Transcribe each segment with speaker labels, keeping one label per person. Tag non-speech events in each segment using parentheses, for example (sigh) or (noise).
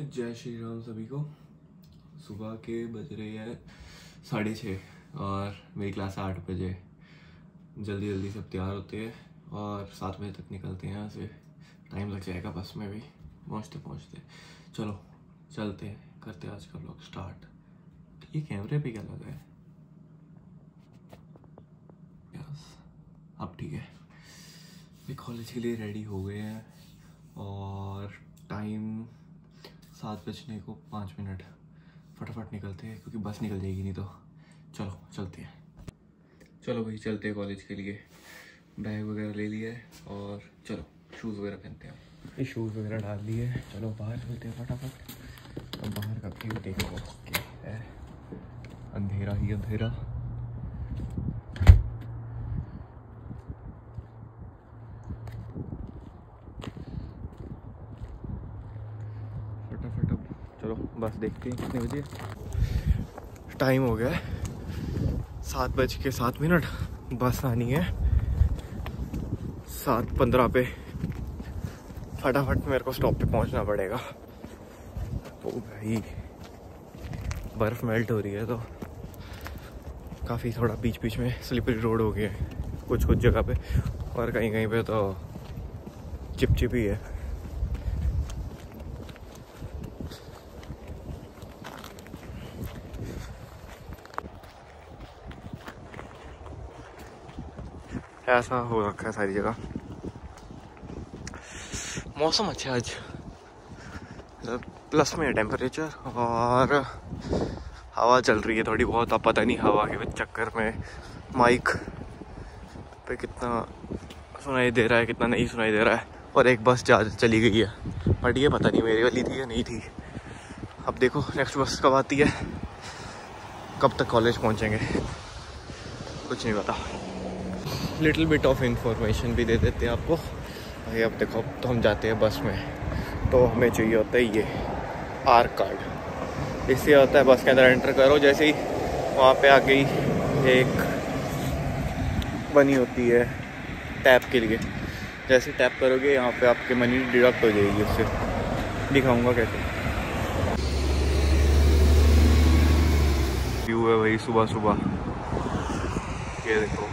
Speaker 1: जय श्री राम सभी को। सुबह के बज रहे हैं साढ़े छः और मेरी क्लास आठ बजे। जल्दी जल्दी सब तैयार होते हैं और सात बजे तक निकलते हैं यहाँ से। टाइम लग जाएगा बस में भी। पहुँचते पहुँचते। चलो, चलते हैं। करते हैं आज का ब्लॉग स्टार्ट ये कैमरे पे क्या लगा है? यस अब ठीक है। ये कॉलेज के लिए रेडी हो गए हैं और टाइम सात बजने को पाँच मिनट। फटाफट निकलते हैं, क्योंकि बस निकल जाएगी नहीं तो। चलो, चलते हैं। चलो भाई, चलते हैं कॉलेज के लिए। बैग वगैरह ले लिया है, और चलो शूज़ वगैरह पहनते हैं शूज़ वगैरह डाल लिए चलो, बाहर चलते हैं फटाफट। तो बाहर का व्यू देखो अंधेरा ही अंधेरा फटाफट अब चलो बस देखते हैं कितने बजे। टाइम हो गया है। सात बज के सात मिनट। बस आनी है। सात पंद्रह पे। फटाफट मेरे को स्टॉप पे पहुँचना पड़ेगा। ओ भाई, बर्फ़ मेल्ट हो रही है तो। काफ़ी थोड़ा बीच बीच में स्लिपरी रोड हो गया है। कुछ कुछ जगह पे। और कहीं कहीं पे तो चिपचिप ही। ऐसा हो रखा है सारी जगह मौसम अच्छा है आज। प्लस में है टेम्परेचर और हवा चल रही है थोड़ी बहुत, अब पता नहीं हवा के चक्कर में माइक पे कितना सुनाई दे रहा है, कितना नहीं सुनाई दे रहा है। और एक बस जा चली गई है। बट ये पता नहीं मेरी वाली थी या नहीं थी। अब देखो नेक्स्ट बस कब आती है। कब तक कॉलेज पहुँचेंगे? कुछ नहीं पता। लिटिल बिट ऑफ़ इंफॉर्मेशन भी दे देते हैं आपको। भाई, अब देखो तो हम जाते हैं बस में। तो हमें चाहिए होता है ये आर कार्ड इससे होता है बस के अंदर एंटर करो, जैसे ही वहाँ पे आ गई, एक बनी होती है टैप के लिए। जैसे टैप करोगे, यहाँ पे आपके मनी डिडक्ट हो जाएगी उससे। दिखाऊँगा कैसे। व्यू है भाई सुबह सुबह ये देखो।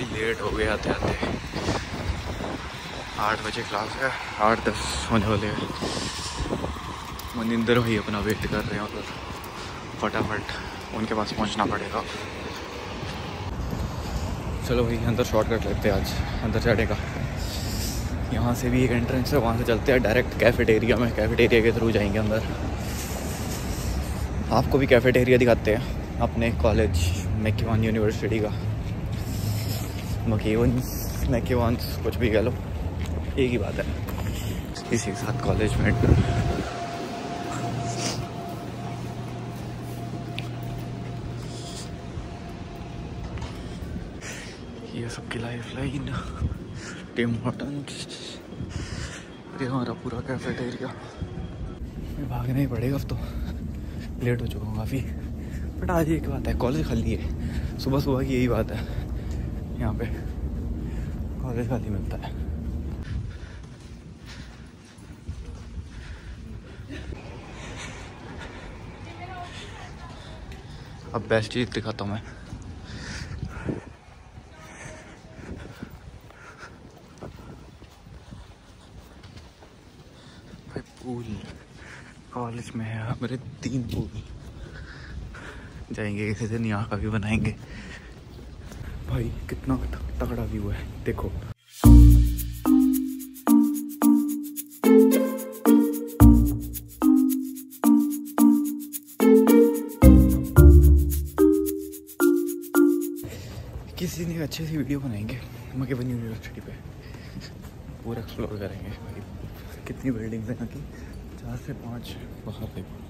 Speaker 1: भाई लेट हो गए, आते आते। आठ बजे क्लास है। आठ दस होने वाले मनिंदर भाई अपना वेट कर रहे हैं उधर फटाफट उनके पास पहुँचना पड़ेगा। चलो भाई, अंदर शॉर्टकट लेते हैं आज। अंदर जाने का यहाँ से भी एक एंट्रेंस है, वहाँ से चलते हैं। डायरेक्ट कैफेटेरिया में कैफेटेरिया के थ्रू जाएँगे अंदर। आपको भी कैफेटेरिया दिखाते हैं, अपने कॉलेज मैकेवान यूनिवर्सिटी का। मकीवन, मैकेवान, कुछ भी कह लो, एक ही बात है। इसी के साथ कॉलेज में ये सबकी लाइफ लाइन टिम ये हमारा पूरा कैफेटेरिया भागना ही पड़ेगा अब तो। लेट हो चुका हूँ काफ़ी। बट आज एक बात है कॉलेज खाली है। सुबह सुबह की यही बात है। यहाँ पे। कॉलेज खाली मिलता है। अब बेस्ट चीज़ दिखाता हूँ मैं। भाई पूल कॉलेज में है, मेरे तीन पूल जाएँगे, किसी दिन यहाँ का भी बनाएँगे। भाई, कितना तगड़ा व्यू है। देखो। किसी दिन अच्छी सी वीडियो बनाएँगे मकेवन यूनिवर्सिटी पे। पूरा एक्सप्लोर करेंगे। भाई, कितनी बिल्डिंग्स हैं यहाँ की? चार से पाँच बाहर देखो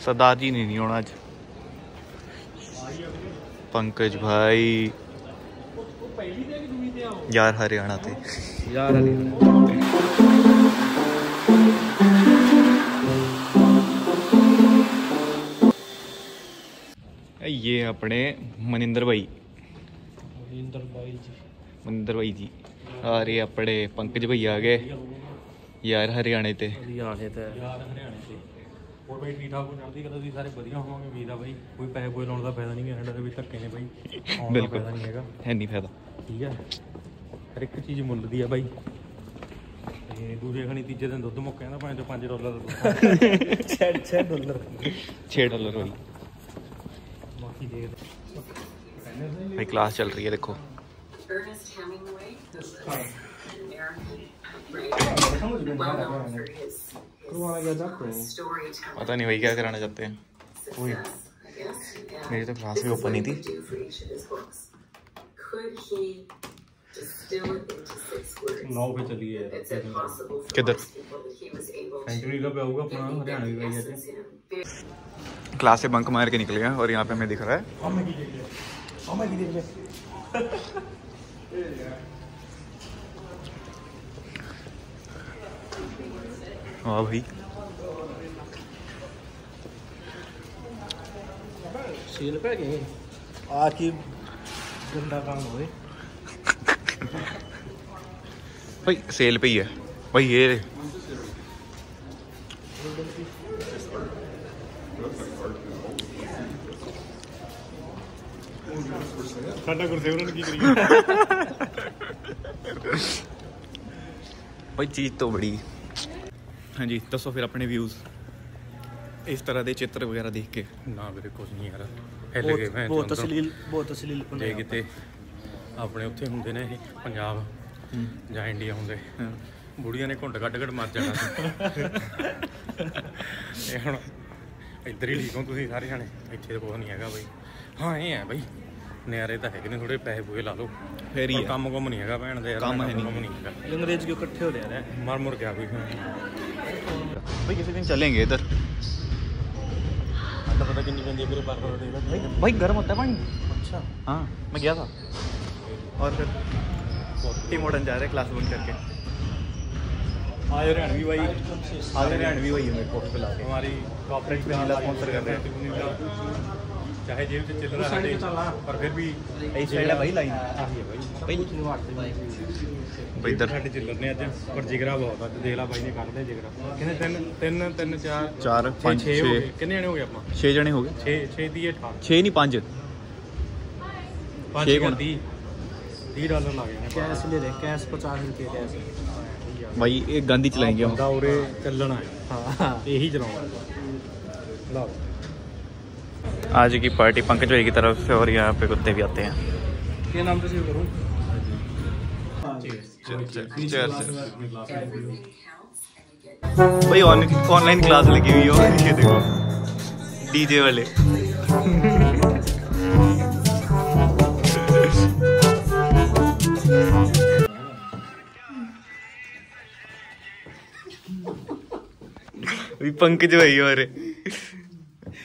Speaker 1: सरदार जी ने नहीं होना आज। पंकज भाई।
Speaker 2: यार हरियाणा
Speaker 1: थे यार हरियाणा ये
Speaker 2: अपने मनिंदर भाई।
Speaker 1: मनिंदर भाई जी। मनिंदर भाई जी। और ये अपने पंकज भाई आ गए।
Speaker 2: यार हरियाणा
Speaker 3: थे हरियाणा थे ਹੋਰ ਬਾਈ ਠੀਕ ਠਾਕ ਹੋ ਜਾਂਦੀ ਕਦੇ ਤੁਸੀਂ ਸਾਰੇ ਵਧੀਆ ਹੋਵਾਂਗੇ ਉਮੀਦ ਆ ਬਾਈ ਕੋਈ ਪੈਸੇ ਕੋਈ ਲਾਉਣ ਦਾ ਫਾਇਦਾ ਨਹੀਂ ਕੈਨੇਡਾ ਦੇ ਵਿੱਚ ਧੱਕੇ ਨੇ ਬਾਈ ਆਉਣ ਦਾ
Speaker 1: ਬਿਲਕੁਲ।
Speaker 3: ਫਾਇਦਾ ਨਹੀਂ ਹੈਗਾ
Speaker 1: ਹੈ ਨਹੀਂ ਫਾਇਦਾ
Speaker 3: ਠੀਕ ਹੈ ਹਰ ਇੱਕ ਚੀਜ਼ ਮੁੱਲ ਦੀ ਆ ਬਾਈ ਤੇ ਦੂਜੇ ਖਣੀ ਤੀਜੇ ਦਿਨ ਦੁੱਧ ਮੁੱਕ ਜਾਂਦਾ ਭਾਵੇਂ ਤੇ 5 ਡਾਲਰ ਦਾ ਦੁੱਧ ਛੇ ਛੇ ਡਾਲਰ
Speaker 1: 6 ਡਾਲਰ ਹੋਈ
Speaker 3: ਬਾਕੀ ਦੇ
Speaker 1: ਭਾਈ ਕਲਾਸ ਚੱਲ ਰਹੀ ਹੈ ਦੇਖੋ
Speaker 4: Ernest Hemingway, who was an American writer, well known for his, करवाना
Speaker 1: पता नहीं भाई क्या कराना चाहते हैं।
Speaker 4: कोई
Speaker 1: मेरी तो क्लास
Speaker 4: भी
Speaker 1: ओपन
Speaker 4: ही
Speaker 1: थी। किधर? क्लास से बंक मार के निकल गया और यहाँ पे हमें दिख रहा है। (laughs) हाँ भाई
Speaker 2: ਸੀਲ ਪੈ ਗਏ ਆ ਕੀ ਗੰਦਾ ਕੰਮ ਹੋਏ
Speaker 1: भाई सेल पे ही है भाई ये
Speaker 3: ਸਾਡਾ (laughs) ਗੁਰਸੇਵਰਨ ਨੇ ਕੀ ਕਰੀ
Speaker 1: भाई चीज तो बड़ी ਹਾਂਜੀ ਦੱਸੋ ਫਿਰ ਆਪਣੇ ਵਿਊਜ਼ ਇਸ ਤਰ੍ਹਾਂ ਦੇ ਚਿੱਤਰ ਵਗੈਰਾ ਦੇਖ ਕੇ।
Speaker 3: ਨਾ ਵੀਰੇ ਕੁਝ ਨਹੀਂ ਯਾਰ। ਹਿੱਲ ਗਏ ਮੈਂ
Speaker 2: ਬਹੁਤ ਅਸਲੀਲ ਬਹੁਤ ਅਸਲੀਲ
Speaker 3: ਜੇ ਕਿਤੇ ਆਪਣੇ ਉੱਥੇ ਹੁੰਦੇ ਨੇ ਇਹ ਪੰਜਾਬ ਜਾਂ ਇੰਡੀਆ ਹੁੰਦੇ। ਬੁੜੀਆਂ ਨੇ ਘੁੰਡ ਕੱਢ ਕੱਢ ਮਰ ਜਾਣਾ। ਸੀ (laughs) ਇਹ ਹੁਣ ਇੱਧਰ ਹੀ ਠੀਕ ਤੁਸੀਂ ਸਾਰੇ ਜਾਣੇ। ਇੱਥੇ ਤਾਂ ਕੁਝ ਨਹੀਂ ਹੈਗਾ ਬਈ। ਹਾਂ ਇਹ ਹੈ ਬਈ। ਨਿਆਰੇ ਤਾਂ ਹੈਗੇ ਨੇ ਥੋੜੇ ਪੈਸੇ ਪੂਏ ਲਾ ਲਓ
Speaker 1: ਫਿਰ ਹੀ
Speaker 3: ਪਰ
Speaker 1: ਹੈ।
Speaker 3: ਕੰਮ ਕੁਮ ਨਹੀਂ ਹੈਗਾ ਭੈਣ ਦੇ ਯਾਰ
Speaker 1: ਕੰਮ ਹੈ ਨਹੀਂ।
Speaker 3: ਕੰਮ ਨਹੀਂ ਹੈਗਾ
Speaker 2: ਅੰਗਰੇਜ਼ ਕਿਉਂ ਇਕੱਠੇ ਹੋ ਰਿਹਾ
Speaker 3: ਮਰ ਮੁਰ ਗਿਆ ਕੋਈ
Speaker 1: भाई किसी दिन चलेंगे इधर
Speaker 3: ਅੱਡਾ ਪਤਾ ਕਿੰਨੀ ਪੈਂਦੀ ਹੈ ਵੀਰੇ ਪਰ ਪਰ ਦੇਖ
Speaker 1: भाई गर्म होता है पानी
Speaker 2: ਅੱਛਾ
Speaker 1: हाँ मैं गया था और फिर टी मॉडर्न जा रहे हैं क्लास बंक करके
Speaker 3: ਆ ਹਰਿਆਣਵੀ ਬਾਈ
Speaker 1: आज हरियाणवी वही है मेरे को फिलहाल
Speaker 3: हमारी कॉपरेट
Speaker 1: पे नीला sponsor कर रहे हैं।
Speaker 3: चाहे जेब से चिल्लर हटे पर फिर भी
Speaker 1: इस साइड है भाई लाइन
Speaker 3: ਆਹੀ ਹੈ ਬਾਈ
Speaker 1: भाई इधर
Speaker 3: ਸਾਡੇ ਚਿੱਲਰ ਨੇ ਅੱਜ ਪਰ ਜਿਗਰਾ ਬਹੁਤ ਆ ਦੇਖ ਲਾ ਬਾਈ ਨੇ ਕੱਢਦੇ ਜਿਗਰਾ ਕਿੰਨੇ ਤਿੰਨ ਤਿੰਨ ਤਿੰਨ ਚਾਰ
Speaker 1: ਚਾਰ,
Speaker 3: ਛੇ-
Speaker 1: ਪੰਜ,
Speaker 3: ਛੇ ਹੋ
Speaker 1: ਛੇ।
Speaker 3: ਗਏ ਕਿੰਨੇ ਜਣੇ ਹੋ ਗਏ ਆਪਾਂ
Speaker 1: छह जने हो गए
Speaker 3: 6 6 ਦੀ 8
Speaker 1: छह नहीं पांच
Speaker 3: ਪੰਜ
Speaker 1: ਛੇ
Speaker 3: ਕਰ
Speaker 1: ਗੁਣਾ।
Speaker 3: 30 30 ਡਾਲਰ ਲੱਗ ਜਾਣੇ
Speaker 2: ਕੈਸ਼ ਲੈ ਲੈ ਕੈਸ਼ 50 ਰੁਪਏ ਕੈਸ਼
Speaker 1: भाई एक गांधी चलाएंगे हम
Speaker 3: ਬੰਦਾ ਉਰੇ ਚੱਲਣਾ ਹੈ
Speaker 2: ਹਾਂ
Speaker 3: ਇਹੀ ਚਲਾਉਣਾ ਲਓ
Speaker 1: आज की पार्टी पंकज भाई की तरफ़ से और यहाँ पे कुत्ते भी आते हैं। भाई ऑनलाइन क्लास लगी हुई हो। ये देखो। डीजे वाले। पंकज भाई और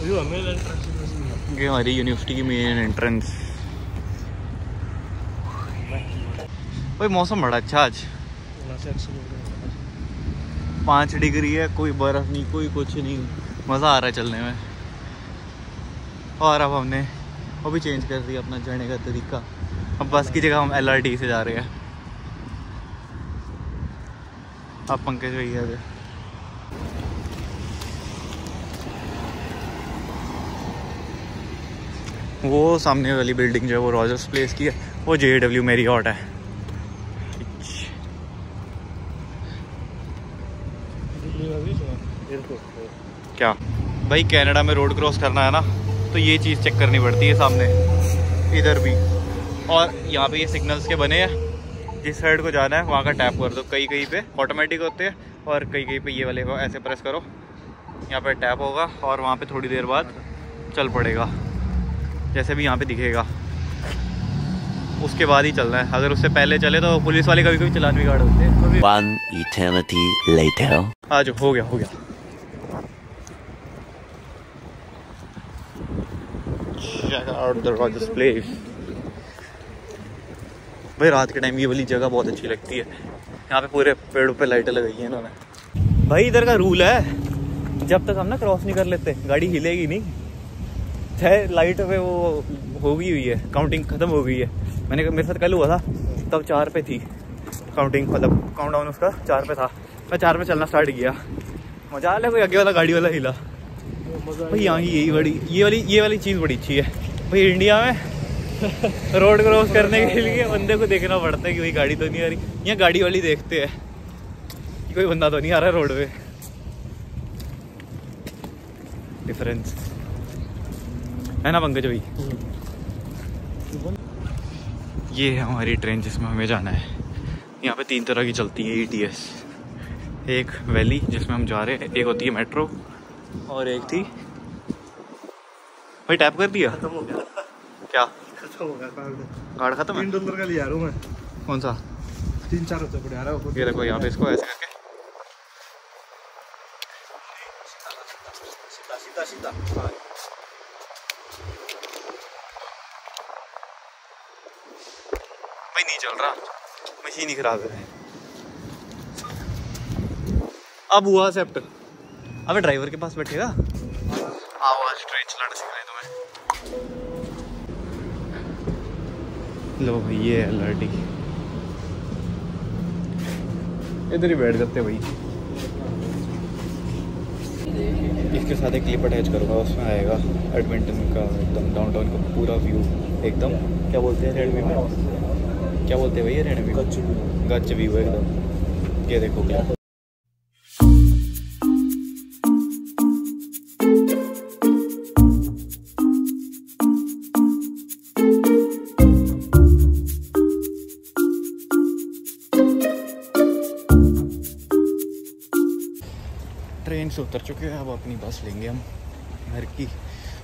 Speaker 1: ये हमारी यूनिवर्सिटी की मेन एंट्रेंस भाई, मौसम बड़ा अच्छा आज। पाँच डिग्री है, कोई बर्फ़ नहीं, कोई कुछ नहीं। मज़ा आ रहा है चलने में। और अब हमने वो भी चेंज कर दिया अपना जाने का तरीका। अब बस की जगह हम एल से जा रहे हैं। अब पंकज भैया वो सामने वाली बिल्डिंग जो है वो रॉजर्स प्लेस की है। वो जे डब्ल्यू मेरी हॉट है। क्या? भाई कनाडा में रोड क्रॉस करना है ना तो ये चीज़ चेक करनी पड़ती है सामने। इधर भी। और यहाँ पे ये सिग्नल्स के बने हैं। जिस साइड को जाना है, वहाँ का टैप कर दो। कहीं कहीं पे ऑटोमेटिक होते हैं और कहीं कहीं पे ये वाले को ऐसे प्रेस करो। यहाँ पे टैप होगा और वहाँ पे थोड़ी देर बाद चल पड़ेगा। जैसे भी यहाँ पे दिखेगा। उसके बाद ही चलना है। अगर उससे पहले चले तो पुलिस वाले कभी कभी चलान बिगाड़ देते हैं।
Speaker 5: One
Speaker 1: आज हो गया हो गया। Check out the Rogers place. भाई रात के टाइम ये वाली जगह बहुत अच्छी लगती है। यहाँ पे पूरे पेड़ों पे लाइटें लगाई हैं इन्होंने। भाई इधर का रूल है। जब तक हम ना क्रॉस नहीं कर लेते गाड़ी हिलेगी नहीं। चाहे लाइट पे वो हो गई हुई है काउंटिंग खत्म हो गई है। मैंने मेरे साथ कल हुआ था, तब चार पे थी काउंटिंग मतलब काउंट डाउन उसका चार पे था। मैं चार पे चलना स्टार्ट किया। मज़ा आ कोई आगे वाला गाड़ी वाला हिला। भाई, यहाँ की यही बड़ी, ये वाली ये वाली चीज़ बड़ी अच्छी है। भाई इंडिया में (laughs) रोड क्रॉस करने के लिए बंदे को देखना पड़ता है कि भाई, गाड़ी तो नहीं आ रही। यहाँ गाड़ी वाली देखते हैं कोई बंदा तो नहीं आ रहा रोड पे। डिफरेंस है ना पंकज भाई? ये है हमारी ट्रेन जिसमें हमें जाना है। यहाँ पे तीन तरह की चलती है ई एक वैली जिसमें हम जा रहे हैं। एक होती है मेट्रो और एक थी भाई टैप कर दिया?
Speaker 2: खत्म हो गया।
Speaker 1: क्या?
Speaker 2: खत्म हो गया कार्ड
Speaker 1: खत्म
Speaker 2: तीन
Speaker 1: है
Speaker 2: का लिया रहा हूँ मैं।
Speaker 1: कौन सा?
Speaker 2: तीन चार रुपये पड़े आ रहा है
Speaker 1: ये देखो यहाँ पे इसको ऐसे करके
Speaker 2: सीधा सीधा सीधा
Speaker 1: भाई नहीं चल रहा मशीन ही खराब है। अब हुआ एक्सेप्ट अबे ड्राइवर के पास बैठेगा। आओ आज ट्रेन चलाना सीख रहे तुम्हें। लो भाई ये लर्डी इधर ही बैठ जाते भाई। इसके साथ एक क्लिप अटैच करूँगा उसमें आएगा। एडमिंटन का एकदम डाउनटाउन का पूरा व्यू एकदम क्या बोलते हैं रेडमी में? क्या बोलते हैं भैया रेडमी गच गच व्यू एकदम। ये देखो क्या। ट्रेन से उतर चुके हैं अब अपनी बस लेंगे हम घर की।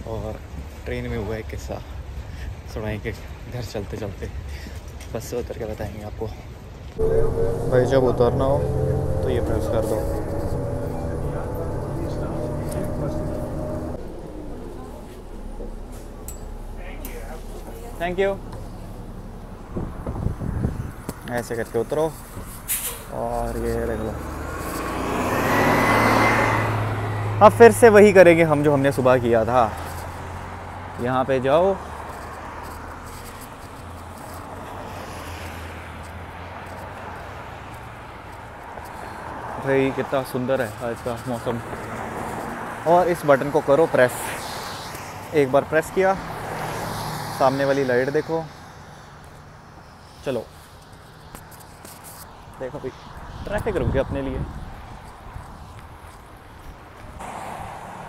Speaker 1: और ट्रेन में हुआ है किस्सा सुनाएँगे घर चलते चलते बस से उतर के बताएँगे आपको। भाई, जब उतरना हो तो ये प्रेस कर दो। थैंक यू ऐसे करके उतरो, और ये देख लो। अब फिर से वही करेंगे हम जो हमने सुबह किया था। यहाँ पे जाओ भाई कितना सुंदर है आज का मौसम। और इस बटन को करो प्रेस। एक बार प्रेस किया। सामने वाली लाइट देखो। चलो। देखो भाई ट्रैफ़िक रुक गया अपने लिए।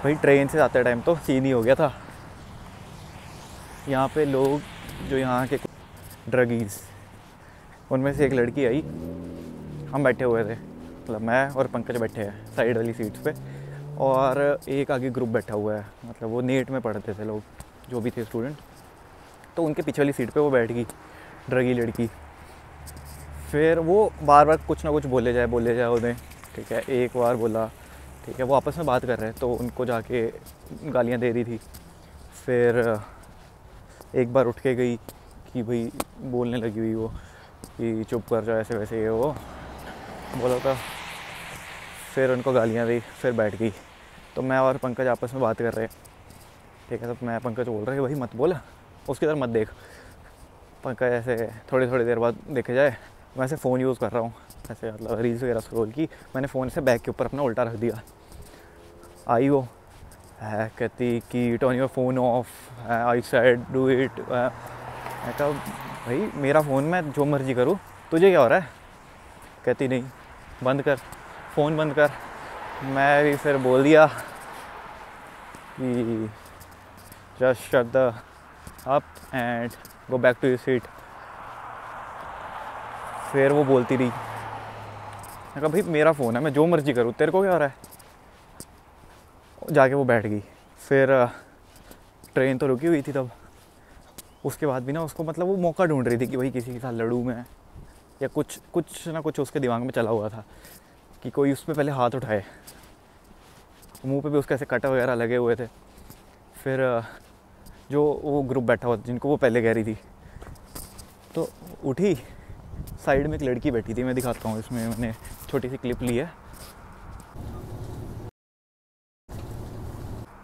Speaker 1: भाई ट्रेन से आते टाइम तो सीन ही हो गया था। यहाँ पे लोग जो यहाँ के ड्रगीज उनमें से एक लड़की आई। हम बैठे हुए थे। मतलब मैं और पंकज बैठे हैं साइड वाली सीट्स पे और एक आगे ग्रुप बैठा हुआ है मतलब वो नेट में पढ़ते थे लोग, जो भी थे स्टूडेंट तो उनके पीछे वाली सीट पे वो बैठ गई ड्रगी लड़की। फिर वो बार बार कुछ ना कुछ बोले जाए बोले जाए उन्हें, ठीक है, एक बार बोला, ठीक है, वो आपस में बात कर रहे हैं तो उनको जाके गालियाँ दे रही थी। फिर एक बार उठ के गई कि भाई बोलने लगी हुई वो, कि चुप कर जाओ ऐसे वैसे ये वो। बोला था फिर उनको गालियाँ दी, फिर बैठ गई। तो मैं और पंकज आपस में बात कर रहे ठीक है तो मैं पंकज बोल रहा है भाई मत बोल, उसकी तरफ़ मत देख। पंकज ऐसे थोड़ी थोड़ी देर बाद देखे जाए, मैं ऐसे फ़ोन यूज़ कर रहा हूँ। ऐसे मतलब रील्स वगैरह स्क्रॉल की, मैंने फ़ोन से बैग के ऊपर अपना उल्टा रख दिया। आई वो है कहती कि turn your phone off I said do it मैं कहा, भाई मेरा फ़ोन मैं जो मर्ज़ी करूँ, तुझे क्या हो रहा है? कहती, नहीं, बंद कर। फ़ोन बंद कर। मैं भी फिर बोल दिया कि just shut the up and go back to your seat फिर वो बोलती रही। मैं कहा, भाई, मेरा फ़ोन है, मैं जो मर्ज़ी करूँ, तेरे को क्या हो रहा है? जाके वो बैठ गई। फिर ट्रेन तो रुकी हुई थी तब। उसके बाद भी ना उसको मतलब वो मौका ढूंढ रही थी कि भाई किसी के साथ लड़ूँ मैं, या कुछ कुछ ना कुछ उसके दिमाग में चला हुआ था। कि कोई उस पर पहले हाथ उठाए। मुँह पे भी उसके ऐसे कट वगैरह लगे हुए थे। फिर जो वो ग्रुप बैठा हुआ था, जिनको वो पहले कह रही थी। तो उठी, साइड में एक लड़की बैठी थी, मैं दिखाता हूँ, इसमें मैंने छोटी सी क्लिप ली है।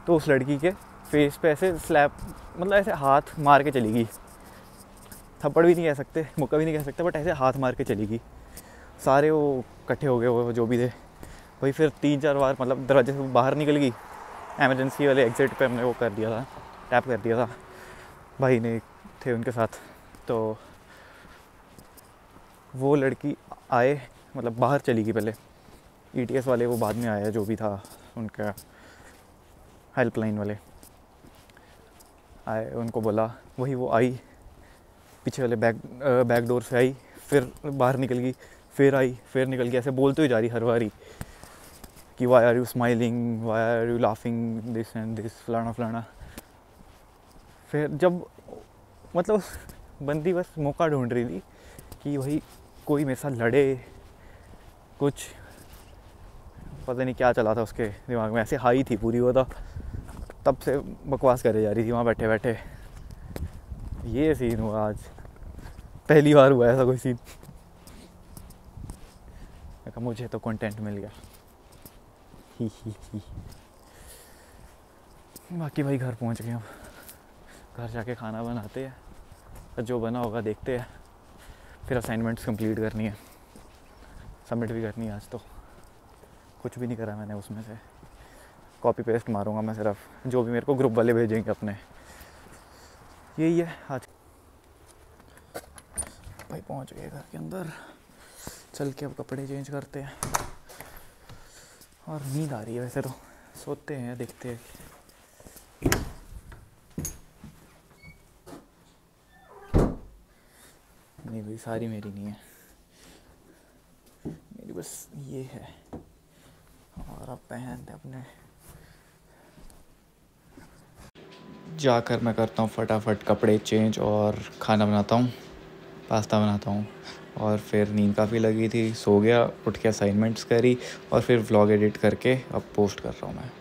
Speaker 1: तो उस लड़की के फेस पे ऐसे स्लैप मतलब ऐसे हाथ मार के चली गई। थप्पड़ भी नहीं कह सकते, मुक्का भी नहीं कह सकते बट ऐसे हाथ मार के चली गई। सारे वो इकट्ठे हो गए वो, जो भी थे। वही फिर तीन चार बार मतलब दरवाजे से बाहर निकल गई। एमरजेंसी वाले एग्ज़िट पे हमने वो कर दिया था टैप कर दिया था। भाई ने थे उनके साथ। तो वो लड़की आए मतलब बाहर चली गई पहले। ईटीएस वाले वो बाद में आया जो भी था उनका हेल्पलाइन वाले। आए, उनको बोला, वही वो आई, पीछे वाले बैक बैक डोर से आई, फिर बाहर निकल गई। फिर आई, फिर निकल गई ऐसे बोलते हुए जा रही हर बारी कि why are you smiling why are you laughing this and this फलाना फलाना। फिर जब मतलब उस बंदी बस मौका ढूंढ रही थी कि भाई, कोई मेरे साथ लड़े, कुछ पता नहीं क्या चला था उसके दिमाग में। ऐसे हाई थी पूरी वो तो। तब से बकवास करे जा रही थी वहाँ बैठे बैठे ये सीन हुआ आज। पहली बार हुआ ऐसा कोई सीन कहा, मुझे तो कंटेंट मिल गया। ही ही ही। बाकी भाई घर पहुँच गए अब। घर जाके खाना बनाते हैं। जो बना होगा देखते हैं। फिर असाइनमेंट्स कंप्लीट करनी है। सबमिट भी करनी है आज तो। कुछ भी नहीं करा मैंने उसमें से। कॉपी पेस्ट मारूँगा मैं सिर्फ़। जो भी मेरे को ग्रुप वाले भेजेंगे अपने। यही है आज। भाई पहुँच गए घर के अंदर। चल के अब कपड़े चेंज करते हैं। और नींद आ रही है वैसे तो। सोते हैं, देखते हैं। नहीं भाई सारी मेरी नहीं है। मेरी बस ये है। और अब पहनते अपने। जाकर मैं करता हूँ फटाफट कपड़े चेंज और खाना बनाता हूँ, पास्ता बनाता हूँ। और फिर नींद काफ़ी लगी थी, सो गया, उठ के असाइनमेंट्स करी और फिर व्लॉग एडिट करके अब पोस्ट कर रहा हूँ मैं।